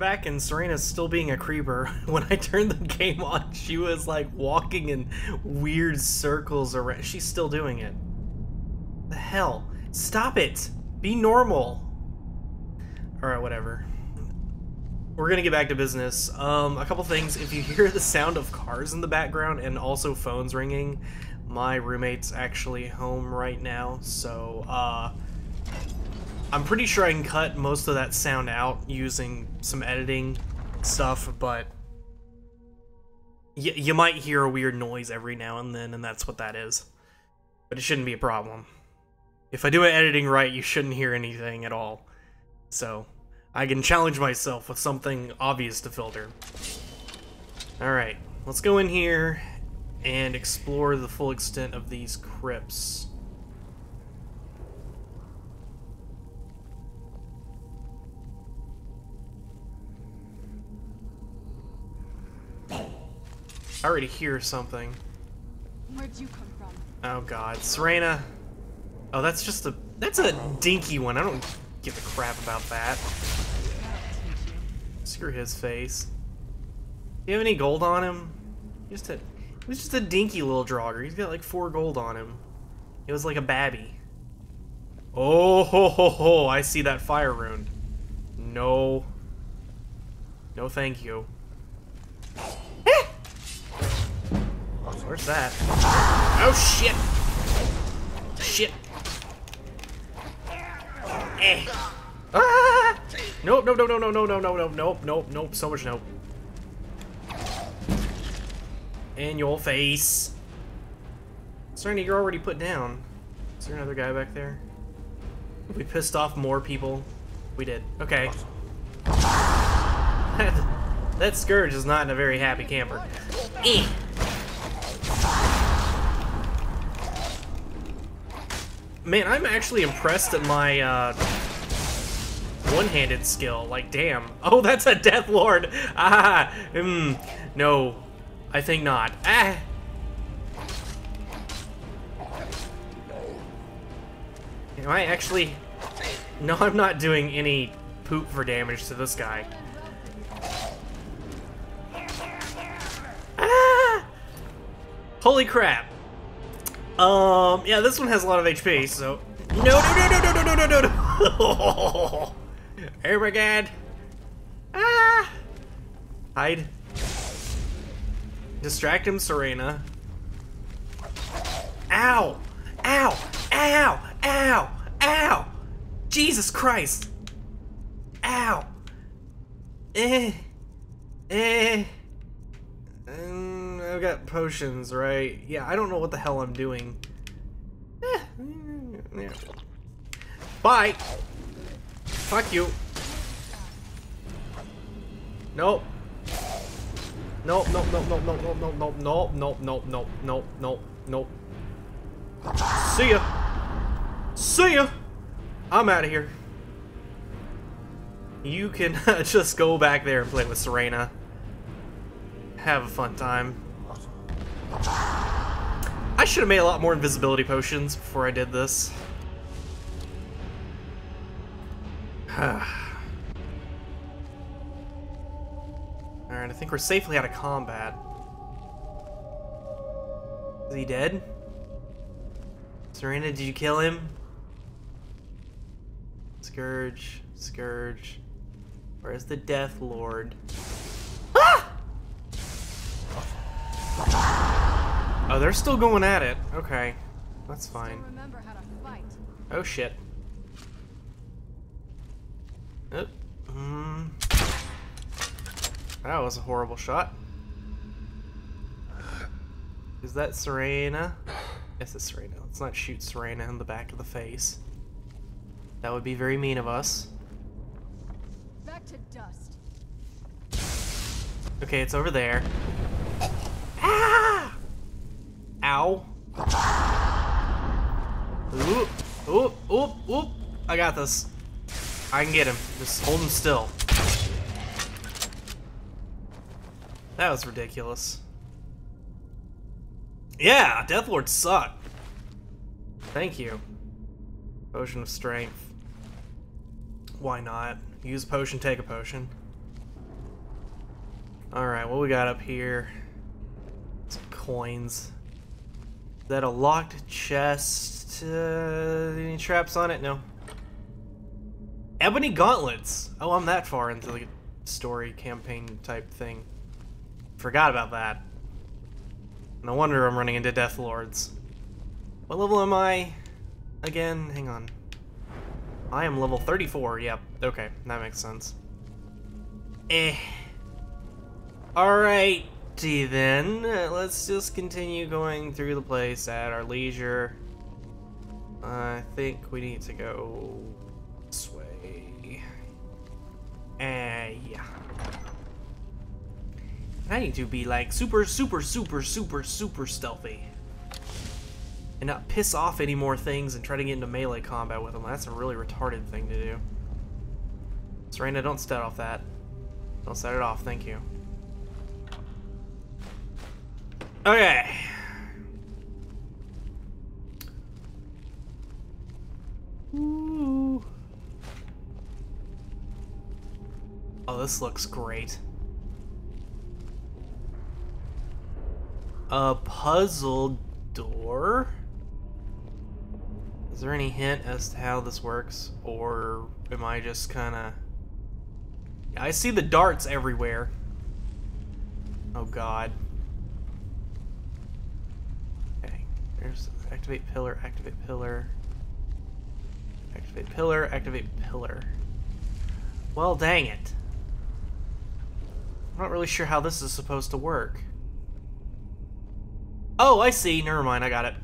back and Serena's still being a creeper. When I turned the game on, she was like walking in weird circles around. She's still doing it. The hell? Stop it! Be normal! Alright, whatever. We're gonna get back to business. Um, a couple things. If you hear the sound of cars in the background and also phones ringing, my roommate's actually home right now, so, uh, I'm pretty sure I can cut most of that sound out using some editing stuff, but you might hear a weird noise every now and then, and that's what that is. But it shouldn't be a problem. If I do it editing right, you shouldn't hear anything at all. So, I can challenge myself with something obvious to filter. Alright, let's go in here and explore the full extent of these crypts. I already hear something. Where'd you come from? Oh god, Serena. Oh, that's just a that's a dinky one. I don't give a crap about that. Screw his face. Do you have any gold on him? Just a he was just a dinky little draugr. He's got like four gold on him. It was like a babby. Oh ho ho ho! I see that fire rune. No. No, thank you. Where's that? Oh shit! Shit! Eh. Ah! Nope, nope, nope, no, no, no, no, no, no, nope, nope, nope, so much nope. In your face. Cerny, you're already put down. Is there another guy back there? We pissed off more people. We did. Okay. that, that Scourge is not in a very happy camper. Eh. Man, I'm actually impressed at my uh, one-handed skill. Like, damn. Oh, that's a Death Lord. Ah, hmm. No, I think not. Ah. Am I actually? No, I'm not doing any poop for damage to this guy. Ah! Holy crap. Um, yeah, this one has a lot of HP, so... No, no, no, no, no, no, no, no, no, no! Air Brigade! Ah! Hide. Distract him, Serena. Ow! Ow! Ow! Ow! Ow! Jesus Christ! Ow! Eh! Eh! Um, I've got potions, right? Yeah, I don't know what the hell I'm doing. Eh, yeah. Bye! Fuck you. Nope. Nope, nope, nope, nope, nope, nope, nope, nope, nope, nope, nope, nope, nope, nope, nope. See ya! See ya! I'm out of here. You can just go back there and play with Serena. Have a fun time. I should have made a lot more invisibility potions before I did this. Alright, I think we're safely out of combat. Is he dead? Serena, did you kill him? Scourge, Scourge. Where's the Death Lord? Oh, they're still going at it. Okay, that's fine. Remember how to fight. Oh shit. Oh, mm. That was a horrible shot. Is that Serena? Yes, it's Serena. Let's not shoot Serena in the back of the face. That would be very mean of us. Back to dust. Okay, it's over there. Ah! Ow. Oop, oop, oop, oop. I got this. I can get him. Just hold him still. That was ridiculous. Yeah, Deathlords suck. Thank you. Potion of Strength. Why not? Use a potion, take a potion. Alright, what we got up here? Some coins. That a locked chest? Uh, any traps on it? No. Ebony gauntlets! Oh, I'm that far into the story campaign type thing. Forgot about that. No wonder I'm running into Death Lords. What level am I? Again, hang on. I am level 34, yep. Okay, that makes sense. Eh. Alrighty then, uh, let's just continue going through the place at our leisure. I think we need to go this way. Eh, yeah. I need to be like super, super, super, super, super stealthy. And not piss off any more things and try to get into melee combat with them. That's a really retarded thing to do. Serena, don't set off that. Don't set it off, thank you. Okay. Ooh. Oh, this looks great. A puzzle door? Is there any hint as to how this works? Or am I just kind of... I see the darts everywhere. Oh god. Okay, there's activate pillar, activate pillar. Activate pillar, activate pillar. Well, dang it. I'm not really sure how this is supposed to work. Oh, I see. Never mind, I got it.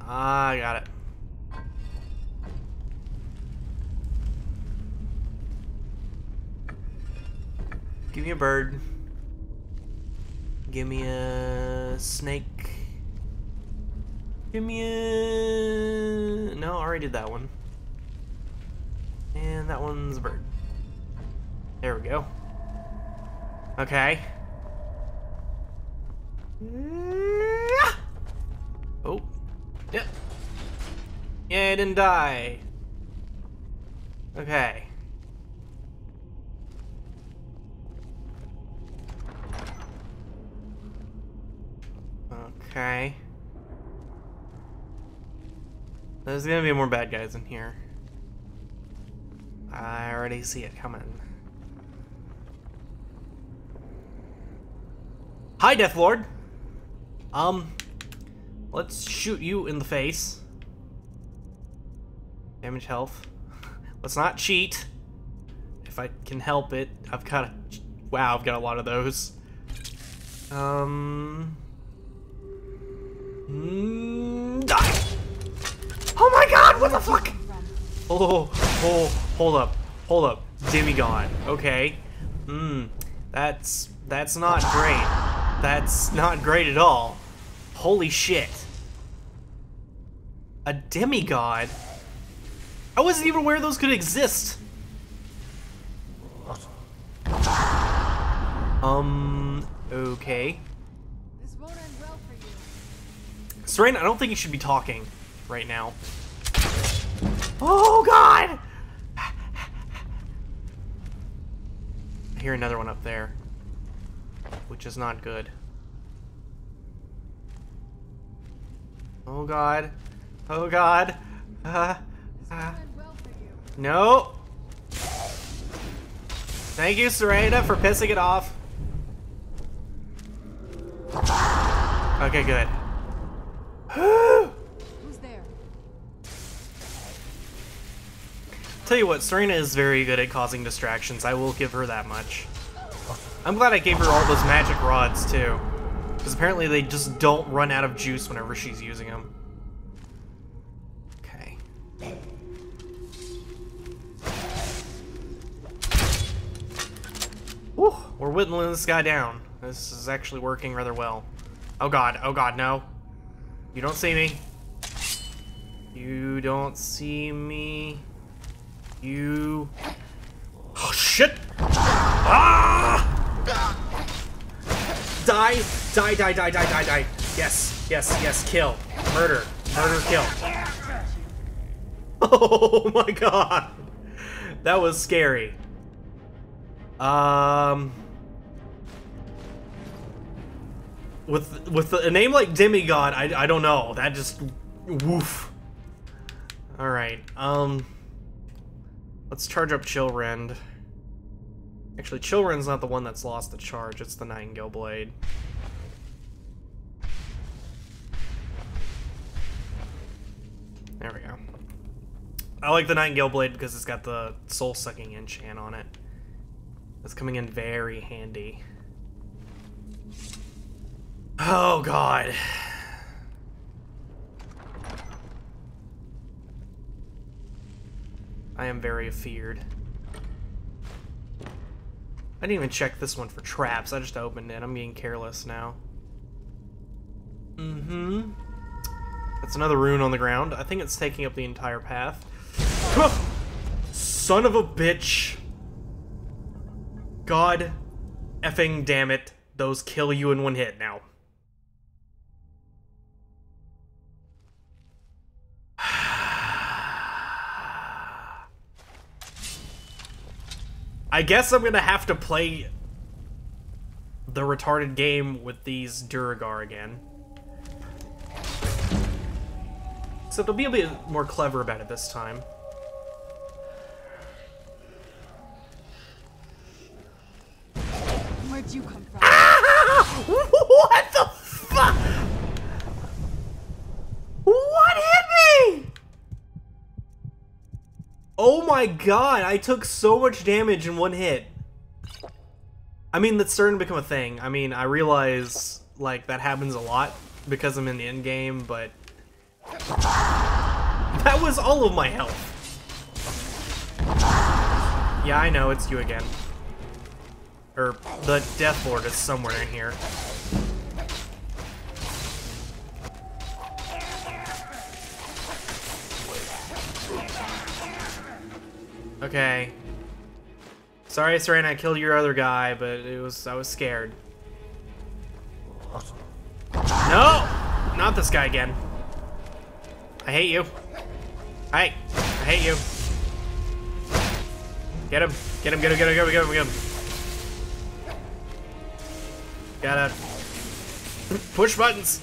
Ah, I got it. Give me a bird. Give me a snake. Give me a... No, I already did that one. And that one's a bird. There we go. Okay. Oh. Yep. Yeah, I didn't die. Okay. Okay. There's gonna be more bad guys in here. I already see it coming. Hi, Death Lord. Um, let's shoot you in the face. Damage health. let's not cheat. If I can help it. I've got a... Wow, I've got a lot of those. Um... Mm! Oh my god, what the fuck? Oh, oh, hold up, hold up. Demigod, okay. Mmm, that's, that's not great. That's not great at all. Holy shit. A demigod? I wasn't even aware those could exist. Um, okay. Serena, I don't think you should be talking right now. Oh, God! I hear another one up there, which is not good. Oh, God. Oh, God. Uh, uh. No! Thank you, Serena, for pissing it off. Okay, good. Who's there? Tell you what, Serena is very good at causing distractions. I will give her that much. I'm glad I gave her all those magic rods, too. Because apparently they just don't run out of juice whenever she's using them. Okay. Woo! We're whittling this guy down. This is actually working rather well. Oh god, oh god, no. You don't see me. You don't see me. You... Oh, shit! Ah! Die! Die, die, die, die, die, die. Yes, yes, yes, kill. Murder. Murder, kill. Oh my god! That was scary. Um, with with a name like Demigod, I I don't know. That just woof. All right. Um, let's charge up Chillrend. Actually, Chillrend's not the one that's lost the charge. It's the Nightingale Blade. There we go. I like the Nightingale Blade because it's got the soul-sucking enchant on it. That's coming in very handy. Oh, God. I am very feared. I didn't even check this one for traps. I just opened it. I'm being careless now. Mm-hmm. That's another rune on the ground. I think it's taking up the entire path. Son of a bitch. God effing damn it. Those kill you in one hit now. I guess I'm gonna have to play the retarded game with these Draugr again. Except I'll be a bit more clever about it this time. Where'd you come from? what the fuck? What hit me? Oh my god, I took so much damage in one hit. I mean, that's starting to become a thing. I mean, I realize, like, that happens a lot because I'm in the end game, but... That was all of my health. Yeah, I know, it's you again. Or, the Death Lord is somewhere in here. Okay. Sorry, Serena, I killed your other guy, but it was I was scared. No! Not this guy again. I hate you. Hey, I hate you. Get him. Get him, get him, get him, get him, get him, get him. Gotta push buttons.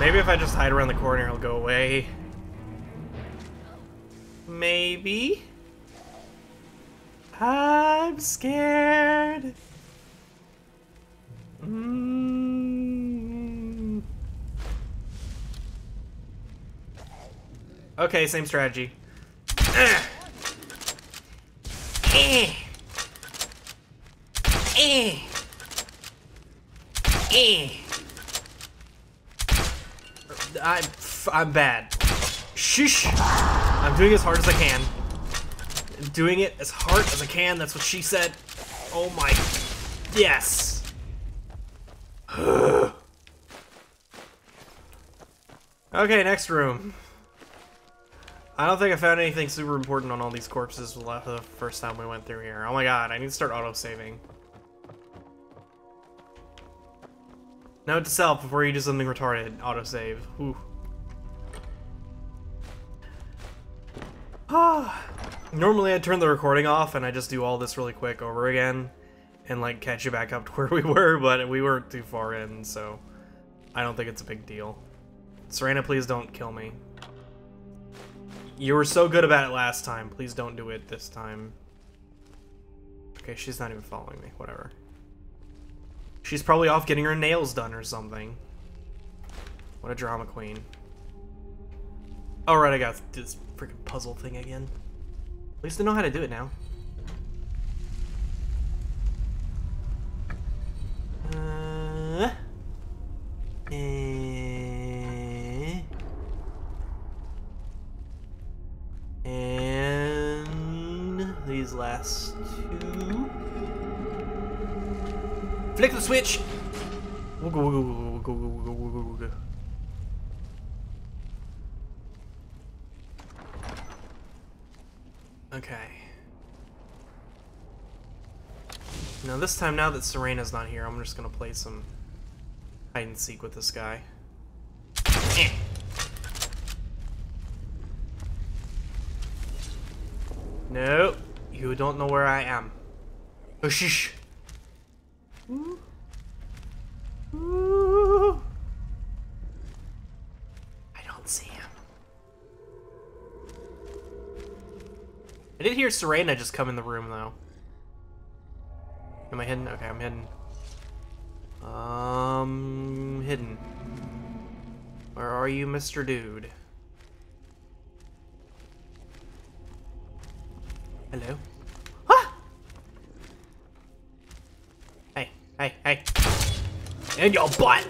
Maybe if I just hide around the corner, he'll go away. Maybe. I'm scared. Mm. Okay, same strategy. Eh. Eh. Eh. I'm, I'm bad. Shush. I'm doing as hard as I can. I'm doing it as hard as I can. That's what she said. Oh my. Yes. okay, next room. I don't think I found anything super important on all these corpses the first time we went through here. Oh my god, I need to start auto-saving. Note to self, before you do something retarded, autosave. Ooh. Normally I turn the recording off and I just do all this really quick over again and like catch you back up to where we were, but we weren't too far in, so I don't think it's a big deal. Serena, please don't kill me. You were so good about it last time. Please don't do it this time. Okay, she's not even following me. Whatever. She's probably off getting her nails done or something. What a drama queen. Alright, I got this freaking puzzle thing again. At least I know how to do it now. Uh, eh, and these last two. Flick the switch. Wooga. Okay. Now this time, now that Serena's not here, I'm just gonna play some hide and seek with this guy. Eh. No, you don't know where I am. Oh, shish. Ooh. Ooh. I did hear Serena just come in the room, though. Am I hidden? Okay, I'm hidden. Um, hidden. Where are you, Mr. Dude? Hello? Ah! Hey, hey, hey. In your butt!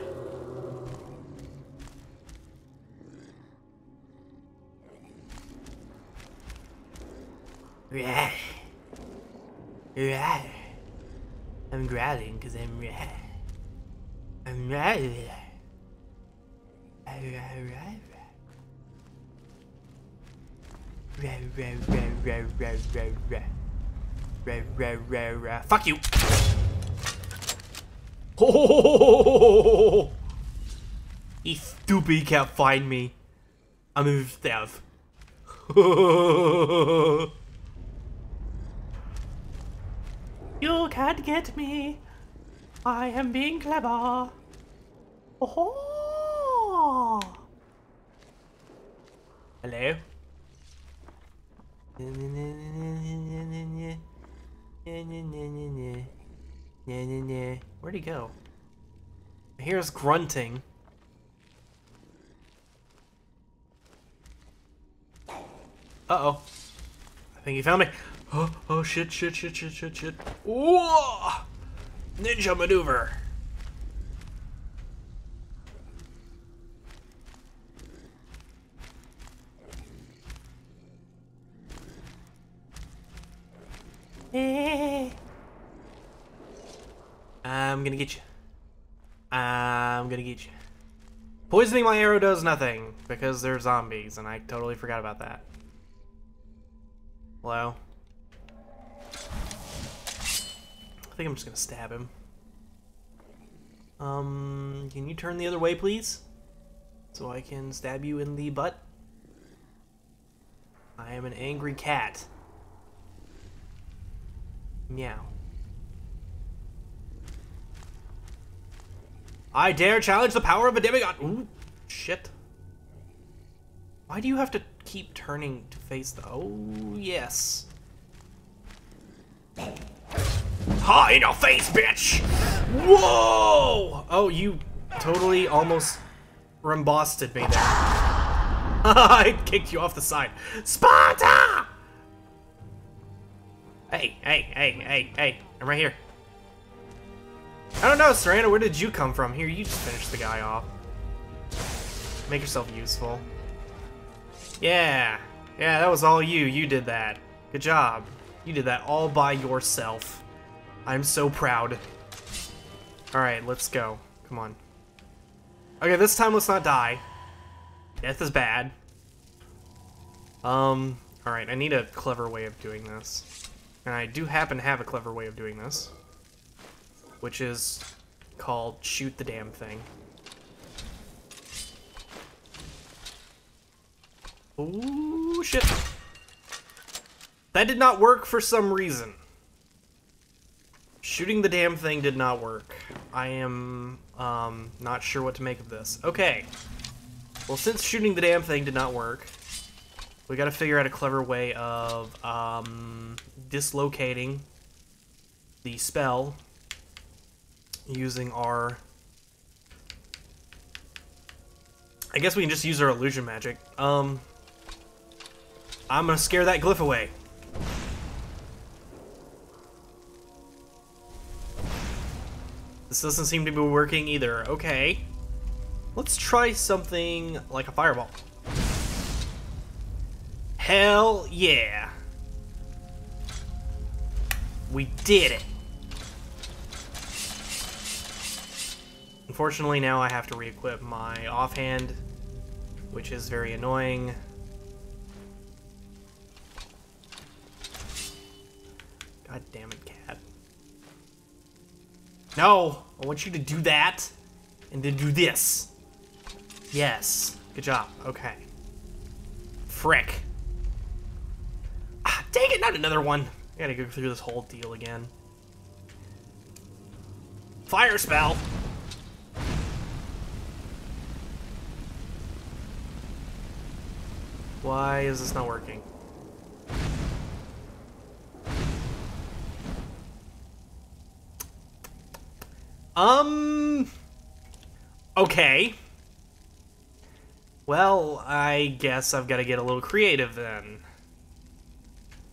I'm growling because I'm red. I'm red. Fuck you! Oh! He stupid he can't find me. I'm in stealth. You can't get me. I am being clever. Oh. Hello? Where'd he go? Here's grunting. Uh-oh. I think he found me. Oh, oh shit, shit, shit, shit, shit, shit. Whoa! Ninja maneuver. I'm gonna get you. I'm gonna get you. Poisoning my arrow does nothing because they're zombies, and I totally forgot about that. Hello? Think I'm just gonna stab him. Um, can you turn the other way, please? So I can stab you in the butt? I am an angry cat. Meow. I dare challenge the power of a demigod. Ooh, shit. Why do you have to keep turning to face the... Oh, yes. Ha! In your face, bitch! Whoa! Oh, you totally almost rembosted me there. I kicked you off the side. Sparta! Hey, hey, hey, hey, hey. I'm right here. I don't know, Serena, where did you come from? Here, you just finish the guy off. Make yourself useful. Yeah. Yeah, that was all you. You did that. Good job. You did that all by yourself. I'm so proud. Alright, let's go. Come on. Okay, this time let's not die. Death is bad. Um, alright, I need a clever way of doing this. And I do happen to have a clever way of doing this. Which is called shoot the damn thing. Oh shit. That did not work for some reason. Shooting the damn thing did not work. I am um, not sure what to make of this. Okay. Well, since shooting the damn thing did not work, we gotta figure out a clever way of um, dislocating the spell using our... I guess we can just use our illusion magic. Um, I'm gonna scare that glyph away. Doesn't seem to be working either. Okay. Let's try something like a fireball. Hell yeah. We did it. Unfortunately, now I have to re-equip my offhand, which is very annoying. God damn it, cat. No! I want you to do that, and then do this. Yes. Good job. Okay. Frick. Ah, dang it, not another one. I gotta go through this whole deal again. Fire spell. Why is this not working? Um. Okay. Well, I guess I've got to get a little creative then.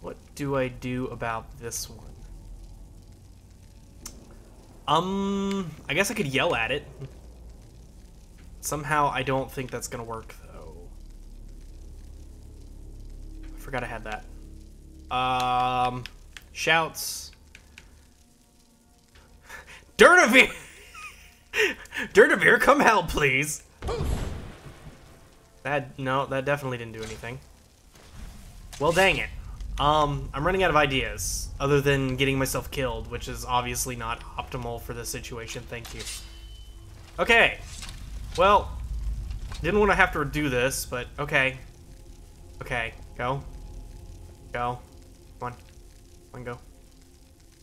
What do I do about this one? Um, I guess I could yell at it. Somehow I don't think that's gonna work though. I forgot I had that. Um, shouts. Durnehviir! Durnehviir, come help, please! That, no, that definitely didn't do anything. Well, dang it. Um, I'm running out of ideas, other than getting myself killed, which is obviously not optimal for this situation, thank you. Okay. Well, didn't want to have to do this, but okay. Okay, go. Go. Come on. Come on, go.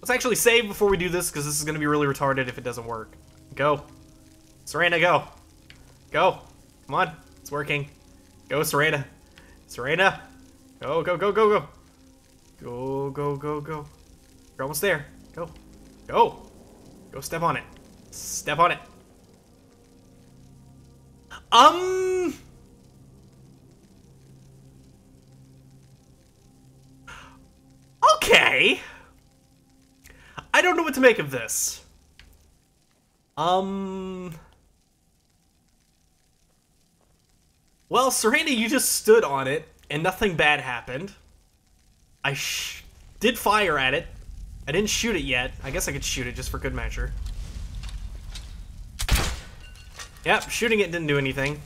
Let's actually save before we do this, because this is going to be really retarded if it doesn't work. Go. Serena, go. Go. Come on. It's working. Go, Serena. Serena. Go, go, go, go, go. Go, go, go, go. You're almost there. Go. Go. Go step on it. Step on it. Um... Okay. I don't know what to make of this. Um... Well, Serena, you just stood on it, and nothing bad happened. I did fire at it. I didn't shoot it yet. I guess I could shoot it just for good measure. Yep, shooting it didn't do anything.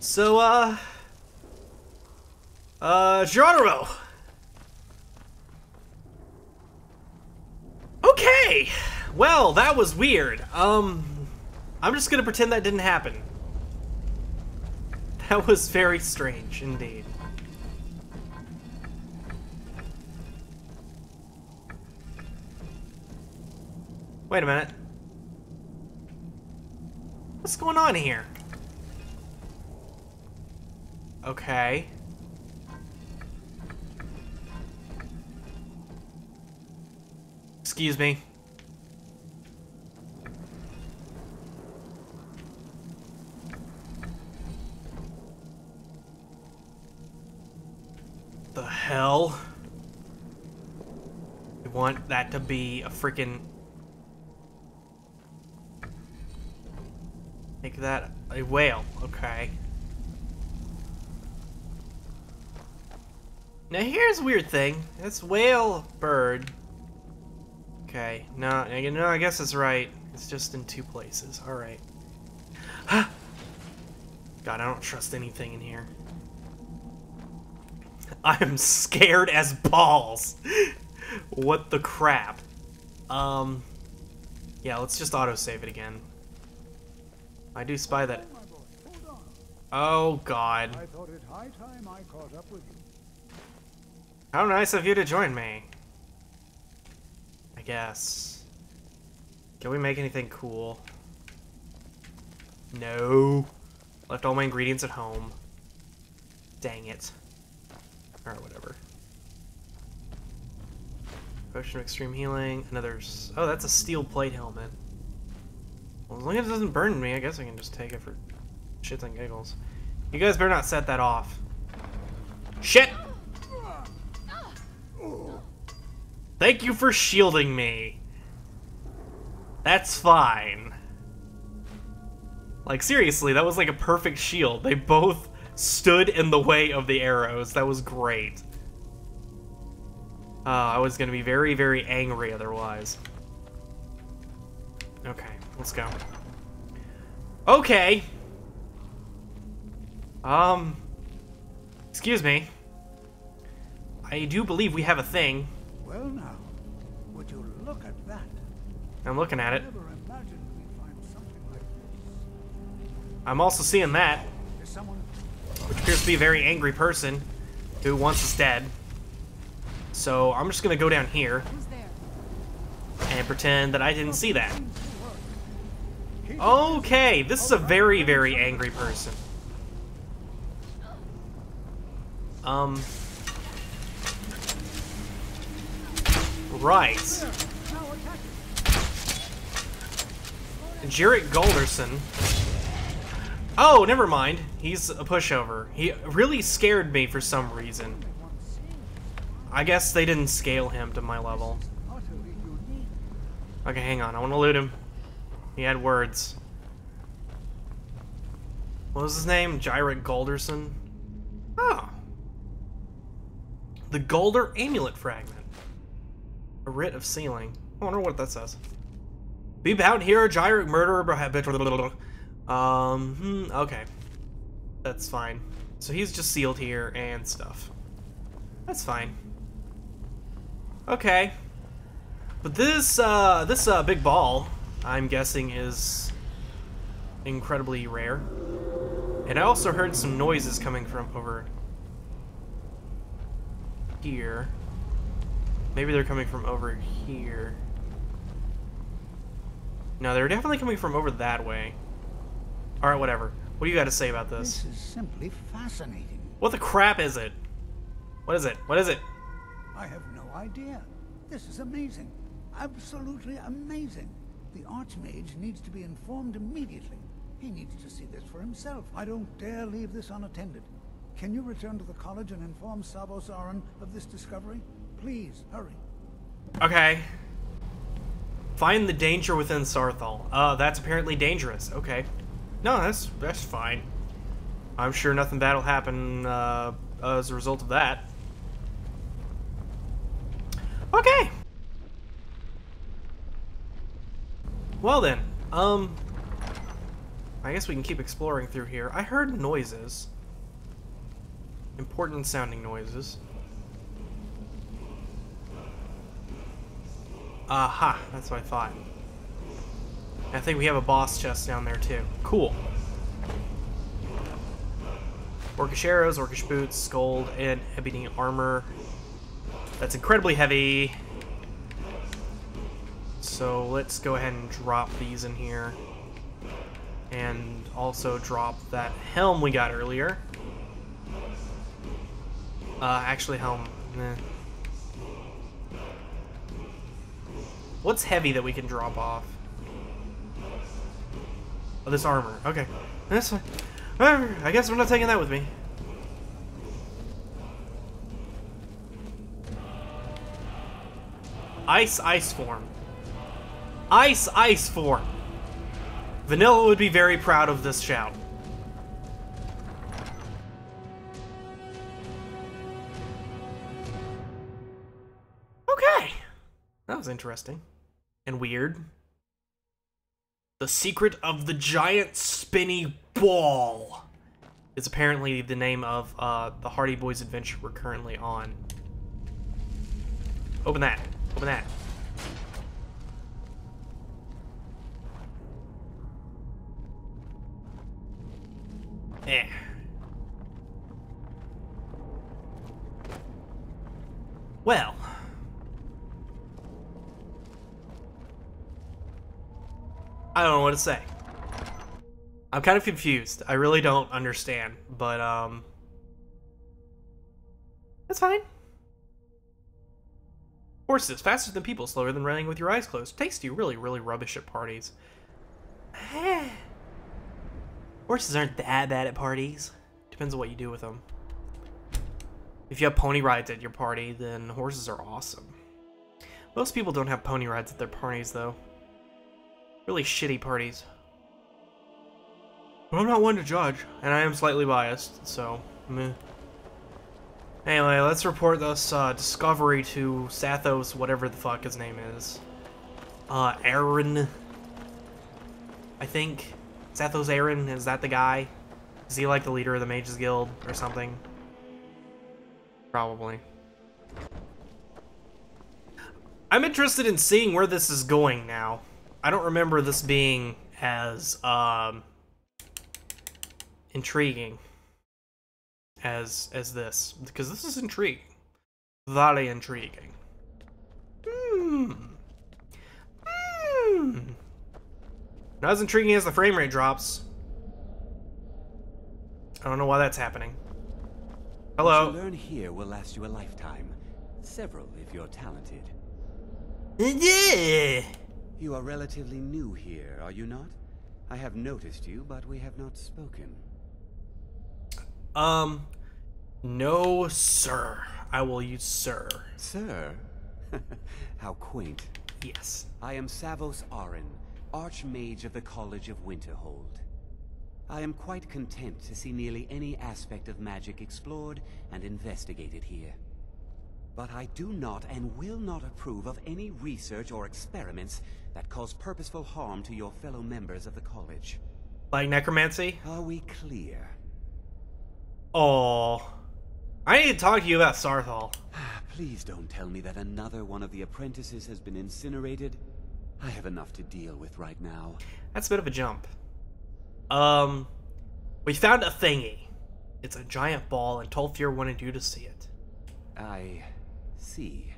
So, uh... Uh, Geronimo! Okay! Well, that was weird. Um, I'm just gonna pretend that didn't happen. That was very strange, indeed. Wait a minute. What's going on here? Okay. Excuse me. The hell? You want that to be a freaking Make that a whale. Okay. Now here's a weird thing. It's whale bird. Okay. No, no, I guess it's right. It's just in two places. All right. God, I don't trust anything in here. I'm scared as balls. what the crap? Um, yeah, let's just autosave it again. I do spy that. Oh God. I thought it high time I caught up with you. How nice of you to join me. Guess. Can we make anything cool? No. Left all my ingredients at home. Dang it. Alright, whatever. Potion of extreme healing. Another. Oh, that's a steel plate helmet. Well, as long as it doesn't burn me, I guess I can just take it for shits and giggles. You guys better not set that off. Shit! Thank you for shielding me. That's fine. Like, seriously, that was like a perfect shield. They both stood in the way of the arrows. That was great. Uh, I was gonna be very, very angry otherwise. Okay. Let's go. Okay. Um. Excuse me. I do believe we have a thing. Well now, would you look at that? I'm looking at it. I'm also seeing that. Which appears to be a very angry person who wants us dead. So I'm just gonna go down here and pretend that I didn't see that. Okay, this is a very, very angry person. Um. Right. Jarrett Gauldurson. Oh, never mind. He's a pushover. He really scared me for some reason. I guess they didn't scale him to my level. Okay, hang on. I want to loot him. He had words. What was his name? Jarrett Gauldurson? Oh. The Gauldur Amulet Fragment. A writ of sealing. I wonder what that says. Be bound here, murderer. blah, blah, blah. Um, hmm, okay. That's fine. So he's just sealed here and stuff. That's fine. Okay. But this, uh, this, uh, big ball, I'm guessing is incredibly rare. And I also heard some noises coming from over here. Maybe they're coming from over here. No, they're definitely coming from over that way. Alright, whatever. What do you got to say about this? This is simply fascinating. What the crap is it? What is it? What is it? I have no idea. This is amazing. Absolutely amazing. The Archmage needs to be informed immediately. He needs to see this for himself. I don't dare leave this unattended. Can you return to the college and inform Savos Aren of this discovery? Please, hurry. Okay. Find the danger within Saarthal. Uh, that's apparently dangerous. Okay. No, that's that's fine. I'm sure nothing bad will happen uh, as a result of that. Okay. Well then, um, I guess we can keep exploring through here. I heard noises. Important sounding noises. Aha, that's what I thought. I think we have a boss chest down there too. Cool. Orcish arrows, orcish boots, gold, and ebony armor. That's incredibly heavy. So let's go ahead and drop these in here. And also drop that helm we got earlier. Uh, actually helm, eh. What's heavy that we can drop off? Oh, this armor. Okay. This. Whatever. I guess we're not taking that with me. Ice Ice Form. Ice Ice Form. Vanilla would be very proud of this shout. Was interesting. And weird. The Secret of the Giant Spinny Ball is apparently the name of uh, the Hardy Boys adventure we're currently on. Open that. Open that. Eh. Well. I don't know what to say. I'm kind of confused. I really don't understand, but um That's fine. Horses, faster than people, slower than running with your eyes closed. Tasty, really, really rubbish at parties. Horses aren't that bad at parties. Depends on what you do with them. If you have pony rides at your party, then horses are awesome. Most people don't have pony rides at their parties, though. Really shitty parties. But I'm not one to judge, and I am slightly biased, so meh. Anyway, let's report this uh, discovery to Sathos, whatever the fuck his name is. Uh, Aaron. I think. Sathos Aaron, is that the guy? Is he like the leader of the Mages Guild or something? Probably. I'm interested in seeing where this is going now. I don't remember this being as, um, intriguing as as this because this is intriguing. Very intriguing. Hmm. Hmm. Not as intriguing as the frame rate drops. I don't know why that's happening. What Hello. you learn here will last you a lifetime. Several if you're talented. Yeah. You are relatively new here, are you not? I have noticed you, but we have not spoken. Um, no, sir. I will use sir. Sir? How quaint. Yes. I am Savos Aren, Archmage of the College of Winterhold. I am quite content to see nearly any aspect of magic explored and investigated here. But I do not and will not approve of any research or experiments that cause purposeful harm to your fellow members of the college. Like necromancy? Are we clear? Oh. I need to talk to you about Saarthal. Please don't tell me that another one of the apprentices has been incinerated. I have enough to deal with right now. That's a bit of a jump. Um, we found a thingy. It's a giant ball, and Tolfdir wanted you to see it. I see.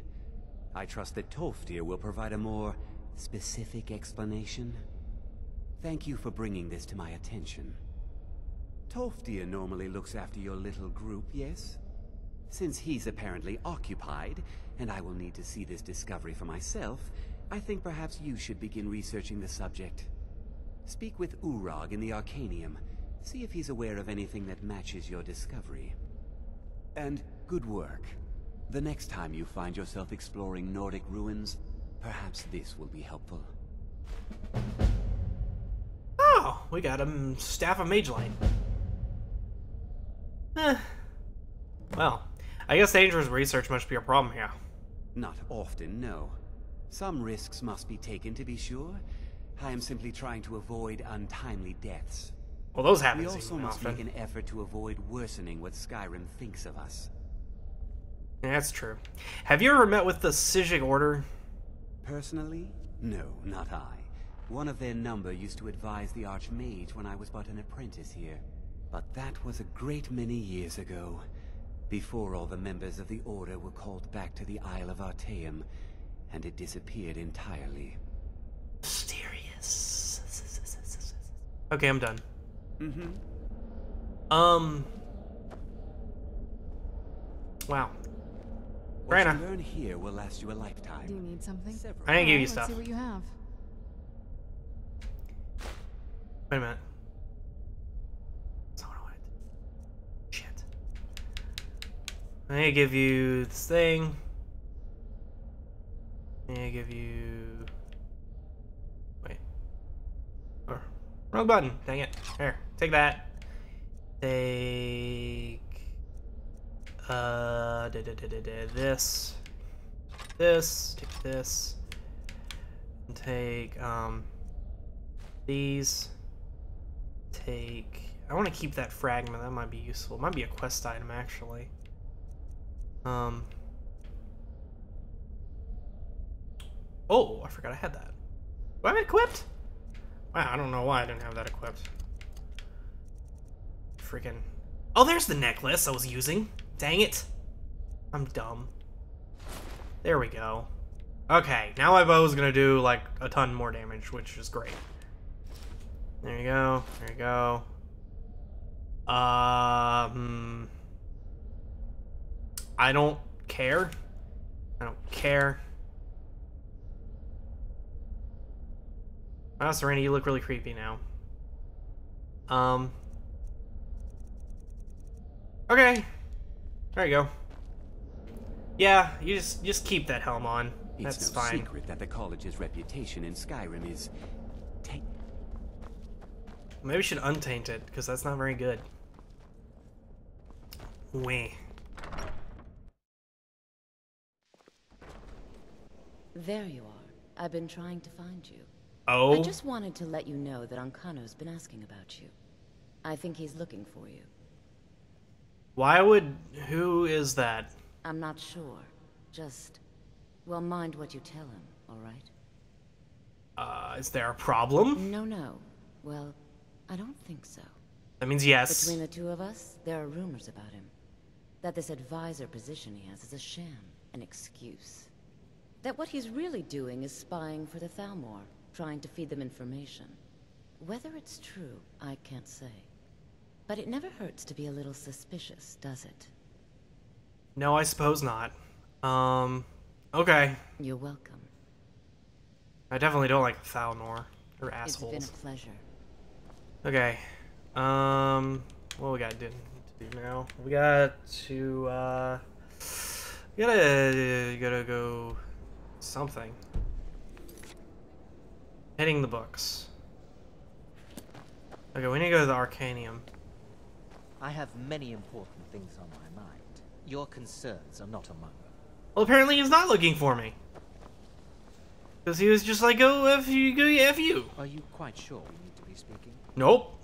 I trust that Tolfdir will provide a more specific explanation. Thank you for bringing this to my attention. Tolfdir normally looks after your little group, yes? Since he's apparently occupied, and I will need to see this discovery for myself, I think perhaps you should begin researching the subject. Speak with Urag in the Arcanaeum. See if he's aware of anything that matches your discovery. And good work. The next time you find yourself exploring Nordic ruins, perhaps this will be helpful. Oh, we got a mm, staff of mage light. Eh. Well, I guess dangerous research must be a problem here. Not often, no. Some risks must be taken to be sure. I am simply trying to avoid untimely deaths. Well, those happen We also must often. make an effort to avoid worsening what Skyrim thinks of us. Yeah, that's true. Have you ever met with the Psijic Order? Personally? No, not I. One of their number used to advise the Archmage when I was but an apprentice here. But that was a great many years ago, before all the members of the Order were called back to the Isle of Artaeum, and it disappeared entirely. Mysterious. Okay, I'm done. Mm-hmm. Um. Wow. What Brana. you learn here will last you a lifetime. Do you need something? Several. I didn't give you stuff. Let's see what you have. Wait a minute. That's not what I wanted. Shit. I'm gonna give you this thing. I'm gonna give you. Wait. Oh, wrong button. Dang it. Here, take that. Take. Uh, da, da, da, this. This. Take this. Take, um, these. Take. I want to keep that fragment. That might be useful. It might be a quest item, actually. Um. Oh, I forgot I had that. Do I have it equipped? Wow, I don't know why I didn't have that equipped. Freaking. Oh, there's the necklace I was using. Dang it. I'm dumb. There we go. Okay, now my bow is gonna do like a ton more damage, which is great. There you go. There you go. Um, I don't care. I don't care. Wow, Serana, you look really creepy now. Um. Okay. There you go. Yeah, you just just keep that helm on. That's It's no fine. secret that the college's reputation in Skyrim is... ta- Maybe we should untaint it, because that's not very good. Weh. There you are. I've been trying to find you. Oh? I just wanted to let you know that Ancano's been asking about you. I think he's looking for you. Why would... Who is that? I'm not sure. Just, well, mind what you tell him, all right? Uh, is there a problem? No, no. Well, I don't think so. That means yes. Between the two of us, there are rumors about him. That this advisor position he has is a sham. an excuse. That what he's really doing is spying for the Thalmor, trying to feed them information. Whether it's true, I can't say. But it never hurts to be a little suspicious, does it? No, I suppose not. Um, okay. You're welcome. I definitely don't like Thalmor. Or It's been assholes. a pleasure. Okay. Um, what we got to do now? We got to, uh, we gotta, gotta go something. Hitting the books. Okay, we need to go to the Arcanaeum. I have many important things on my mind. Your concerns are not among them. Well, apparently he's not looking for me. Because he was just like, oh, F you, go F you. Are you quite sure we need to be speaking? Nope.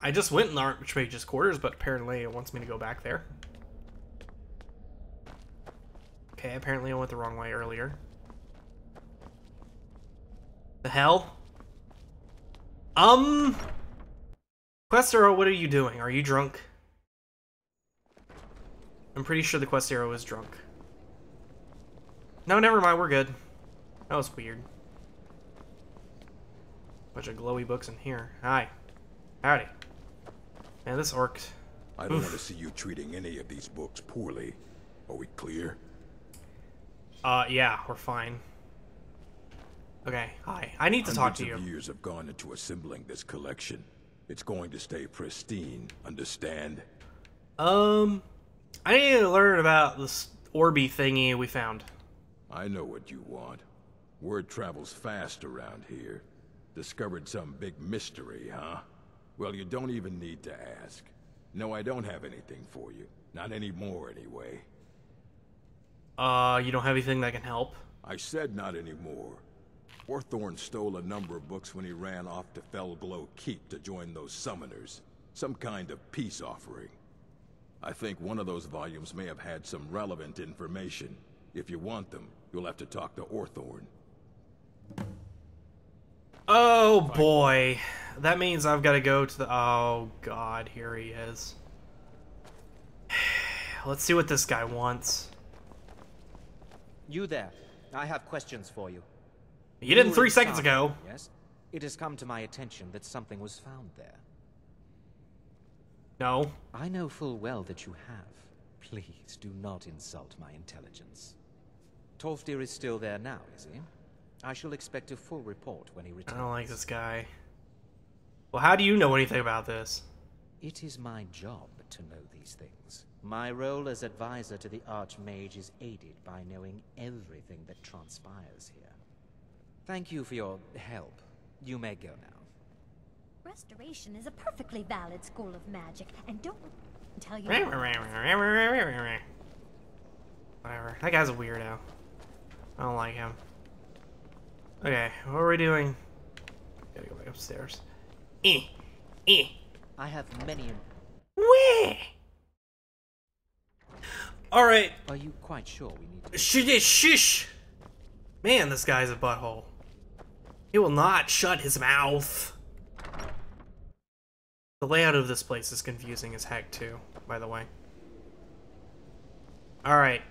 I just went in the Archmage's quarters, but apparently it wants me to go back there. Okay, apparently I went the wrong way earlier. The hell? Um... Questero, what are you doing? Are you drunk? I'm pretty sure the Questero is drunk. No, never mind, we're good. That was weird. Bunch of glowy books in here. Hi. Howdy. Man, this orc. I don't Oof. want to see you treating any of these books poorly. Are we clear? Uh, yeah, we're fine. Okay, hi. I need to talk to you. Years have gone into assembling this collection. It's going to stay pristine, understand? Um, I need to learn about this Orby thingy we found. I know what you want. Word travels fast around here. Discovered some big mystery, huh? Well, you don't even need to ask. No, I don't have anything for you. Not anymore, anyway. Uh, you don't have anything that can help? I said not anymore. Orthorn stole a number of books when he ran off to Fellglow Keep to join those summoners. Some kind of peace offering. I think one of those volumes may have had some relevant information. If you want them, you'll have to talk to Orthorn. Oh boy. That means I've got to go to the. Oh god, here he is. Let's see what this guy wants. You there. I have questions for you. You didn't three seconds ago. Yes? It has come to my attention that something was found there. No. I know full well that you have. Please do not insult my intelligence. Tolfdir is still there now, is he? I shall expect a full report when he returns. I don't like this guy. Well, how do you know anything about this? It is my job to know these things. My role as advisor to the Archmage is aided by knowing everything that transpires here. Thank you for your help. You may go now. Restoration is a perfectly valid school of magic, and don't tell you. Whatever. That guy's a weirdo. I don't like him. Okay, what are we doing? Gotta go back upstairs. Eh. Eh. I have many. Where? Alright. Are you quite sure we need to? Shush. Shush. Man, this guy's a butthole. He will not shut his mouth. The layout of this place is confusing as heck, too, by the way. Alright.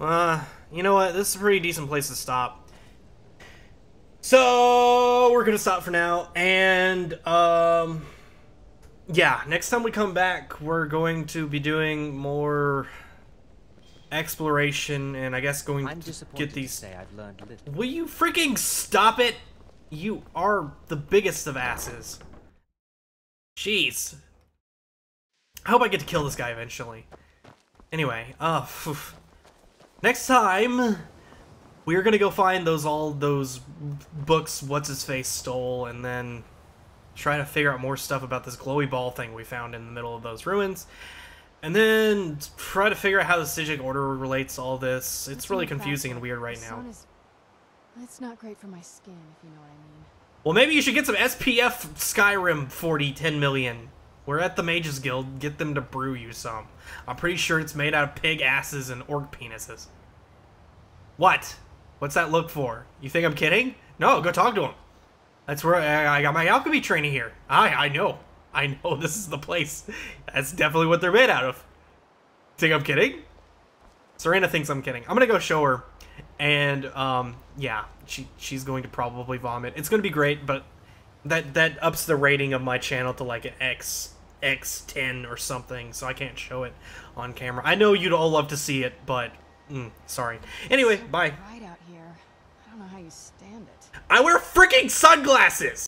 Uh, you know what? This is a pretty decent place to stop. So, we're gonna stop for now, and, um... Yeah, next time we come back, we're going to be doing more exploration, and I guess going I'm to get these... say I've learned little. Will you freaking stop it? You are the biggest of asses. Jeez. I hope I get to kill this guy eventually. Anyway, uh, next time we're gonna go find those all those books what's his face stole, and then try to figure out more stuff about this glowy ball thing we found in the middle of those ruins. And then try to figure out how the Psijic Order relates to all this. It's really confusing and weird right now. It's not great for my skin, if you know what I mean. Well, maybe you should get some SPF Skyrim 40 10 million. We're at the Mages Guild. Get them to brew you some. I'm pretty sure it's made out of pig asses and orc penises. What? What's that look for? You think I'm kidding? No, go talk to him. That's where I, I got my alchemy training here. I I know. I know this is the place. That's definitely what they're made out of. Think I'm kidding? Serana thinks I'm kidding. I'm gonna go show her, and um, yeah, she she's going to probably vomit. It's gonna be great, but that that ups the rating of my channel to like an X X10 or something, so I can't show it on camera. I know you'd all love to see it, but mm, sorry. Anyway, bye. Right out here. I don't know how you stand it. I wear freaking sunglasses.